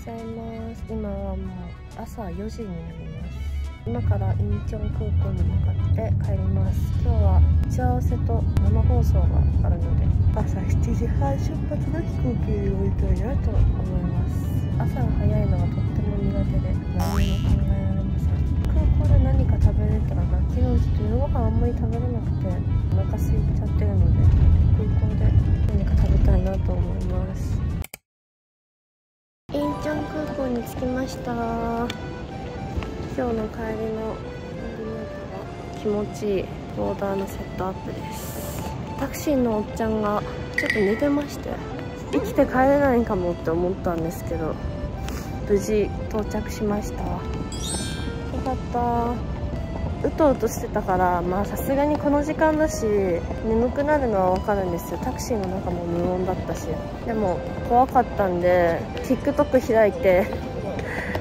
ざいます。今はもう朝4時になります。今からインチョン空港に向かって帰ります。今日は打ち合わせと生放送があるので朝7時半出発の飛行機に乗りたいなと思います。朝が早いのがとっても苦手で何も考えられません。空港で何か食べれたらな昨日ちょっと夜ご飯あんまり食べれなくてお腹空いちゃってるのでに着きました。今日の帰りの気持ちいいボーダーのセットアップです。タクシーのおっちゃんがちょっと寝てまして生きて帰れないかもって思ったんですけど無事到着しました。よかった。うとうとしてたからまあさすがにこの時間だし眠くなるのはわかるんですよ。タクシーの中も無音だったし。でも怖かったんで TikTok 開いて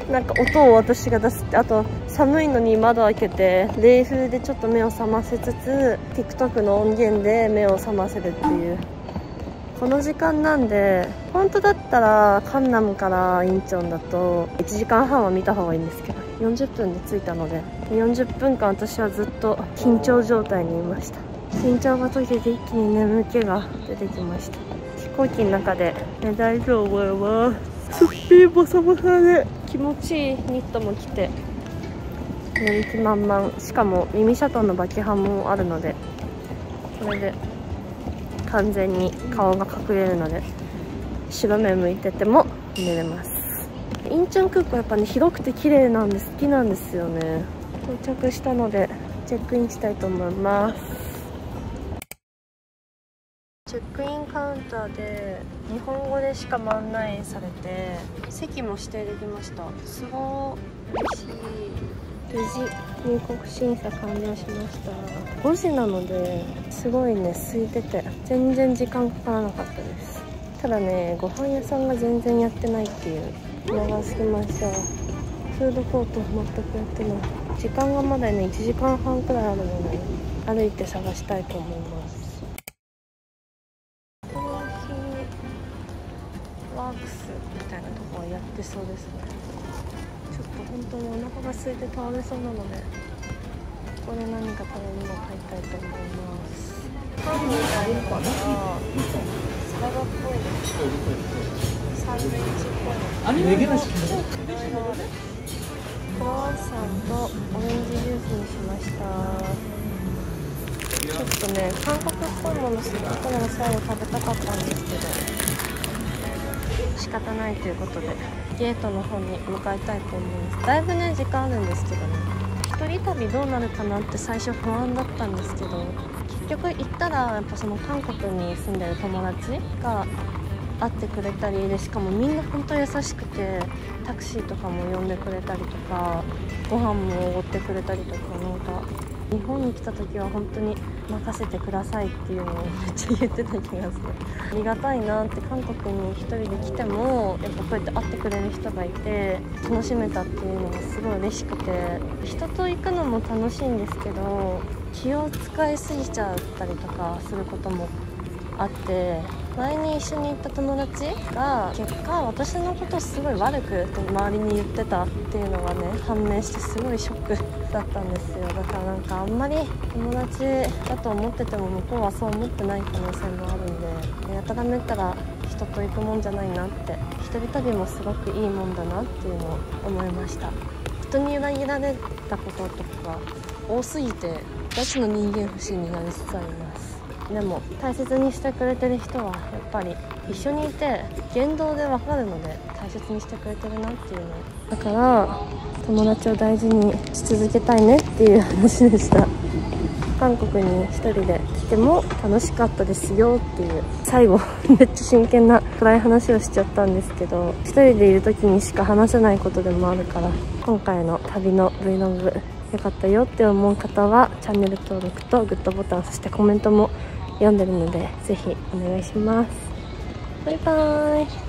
なんか音を私が出すってあと寒いのに窓開けて冷風でちょっと目を覚ませつつ TikTok の音源で目を覚ませるっていう。この時間なんで本当だったらカンナムからインチョンだと1時間半は見た方がいいんですけど40分で着いたので40分間私はずっと緊張状態にいました。緊張が解けて一気に眠気が出てきました。飛行機の中で。寝たいと思いますすっぴーボサボサで気持ちいいニットも着て寝る気満々。しかも耳シャトンのバキハンもあるのでこれで完全に顔が隠れるので白目向いてても寝れます。インチョン空港やっぱね広くて綺麗なんで好きなんですよね。到着したのでチェックインしたいと思います。チェックインターで日本語でしか案内されて席も指定できました。すごい。嬉しい。無事入国審査完了しました。5時なのですごいね空いてて。全然時間かからなかったです。ただねご飯屋さんが全然やってないっていう長すぎましたフードコート全くやってない時間がまだね1時間半くらいあるので歩いて探したいと思いますってそうですね。ちょっと本当にお腹が空いて倒れそうなのでここで何か食べ物を買いたいと思います。パンみたい。なのがサラダっぽい。ですサンドイッチっぽい。あれ、ねぎなし。クロワッサンとオレンジジュースにしました。ちょっとね韓国っぽいものすることなら最後食べたかったんですけど。仕方ないということでゲートの方に向かいたいと思います。だいぶね時間あるんですけどね。一人旅どうなるかなって最初不安だったんですけど結局行ったらやっぱその韓国に住んでる友達が会ってくれたりでしかもみんな本当優しくてタクシーとかも呼んでくれたりとかご飯もおごってくれたりとかなんか日本に来た時は本当に任せてくださいっていうのをめっちゃ言ってた気がするありがたいなって韓国に1人で来てもやっぱこうやって会ってくれる人がいて楽しめたっていうのがすごい嬉しくて人と行くのも楽しいんですけど気を使いすぎちゃったりとかすることもあって前に一緒に行った友達が結果私のことすごい悪く周りに言ってたっていうのがね判明してすごいショックだったんですよ。だからなんかあんまり友達だと思ってても向こうはそう思ってない可能性もあるんでやたらめったら人と行くもんじゃないなって一人旅もすごくいいもんだなっていうのを思いました。人に裏切られたこととか多すぎてガチの人間不信になりつつあります。でも大切にしてくれてる人はやっぱり一緒にいて言動でわかるので大切にしてくれてるなっていうの。だから友達を大事にし続けたいねっていう話でした。韓国に1人で来ても楽しかったですよっていう最後 めっちゃ真剣な暗い話をしちゃったんですけど1人でいる時にしか話せないことでもあるから今回の旅の Vlog 良かったよって思う方はチャンネル登録とグッドボタンそしてコメントも読んでるのでぜひお願いします。バイバーイ。